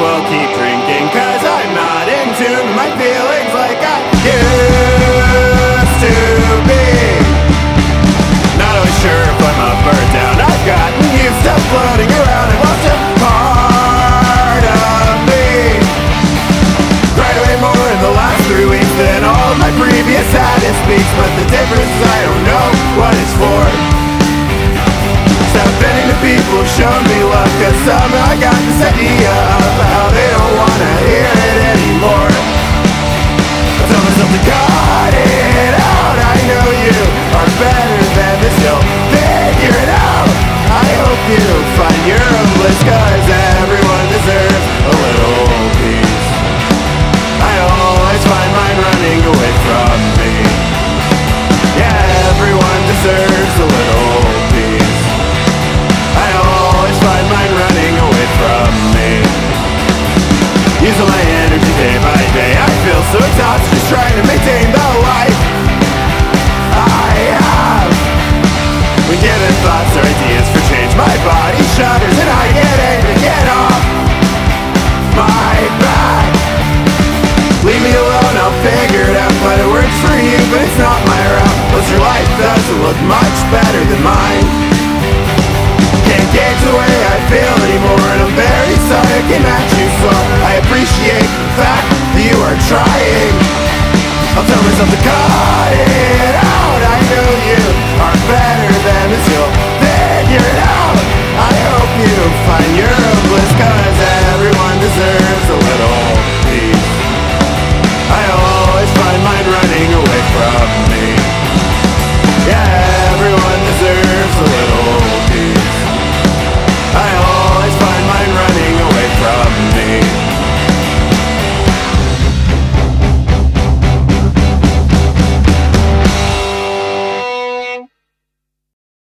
well keep drinking Cause I'm not in tune with my feelings like I used to be. Not always sure if I'm up or down. I've gotten used to floating around and lost a part of me. Cried way more in the last three weeks than all my previous saddest speaks But the difference is I don't know what it's for. Stop bending to people shown me love Cause somehow I got this idea body and I get angry Get off my back. Leave me alone, I'll figure it out But it works for you, but it's not my route. Plus your life doesn't look much better than mine. Can't gauge the way I feel anymore And I'm very sorry I came at you so. I appreciate the fact that you are trying. I'll tell myself to cut it